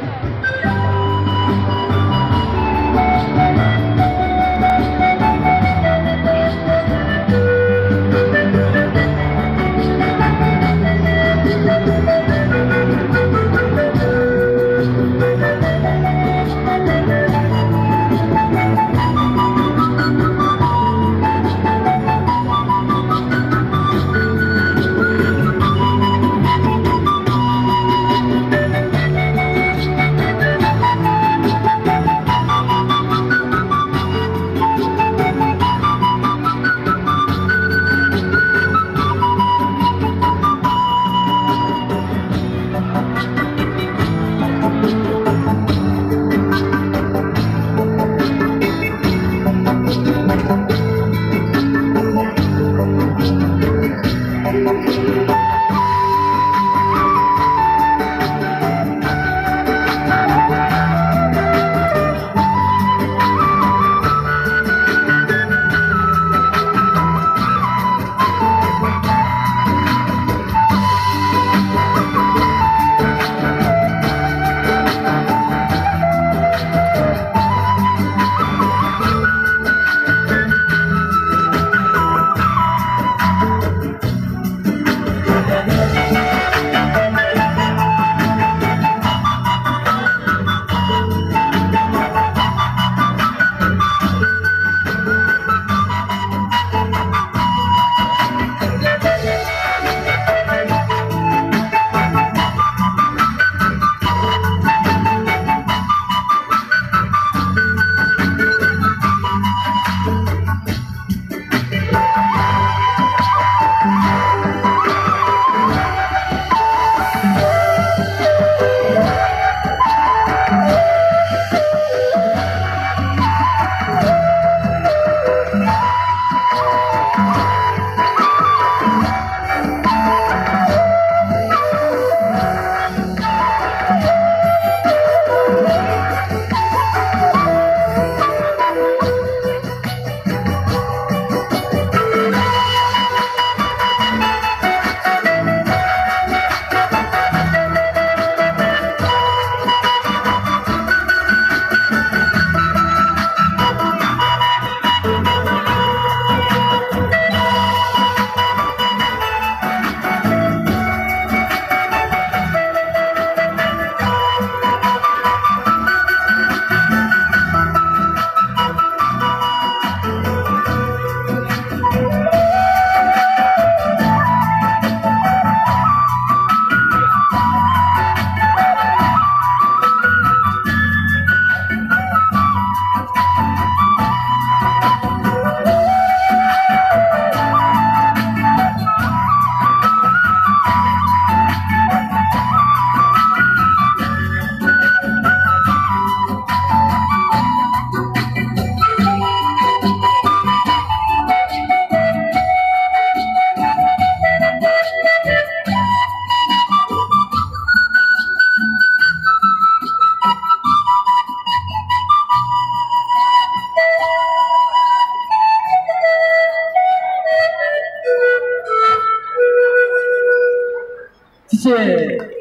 Música 谢谢。